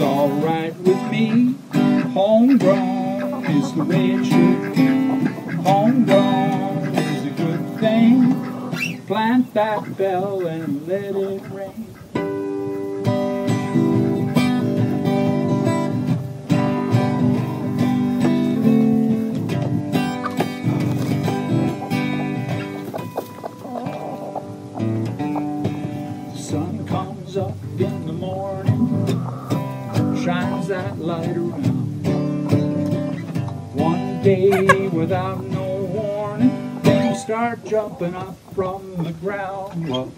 Homegrown's alright with me. Homegrown is the way it should be. Homegrown is a good thing. Plant that bell and let it ring. sun comes up in the morning, shines that light around. One day without no warning, things start jumping up from the ground. Well,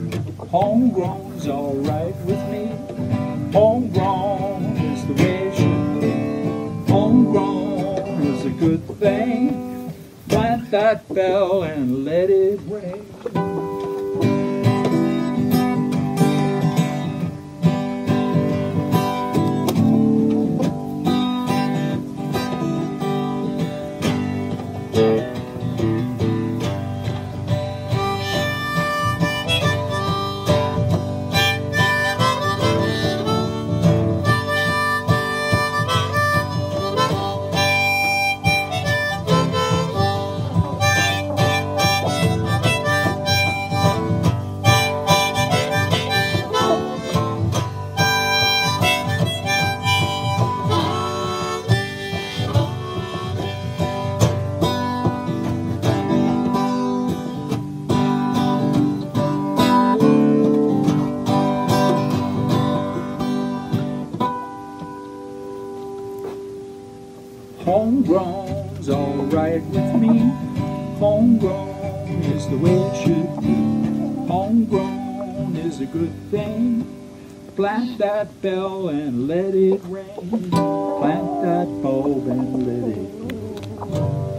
homegrown's alright with me. Homegrown is the way it should be. Homegrown is a good thing. Plant that bell and let it ring. Homegrown's alright with me. Homegrown is the way it should be. Homegrown is a good thing. Plant that bell and let it ring. Plant that bulb and let it.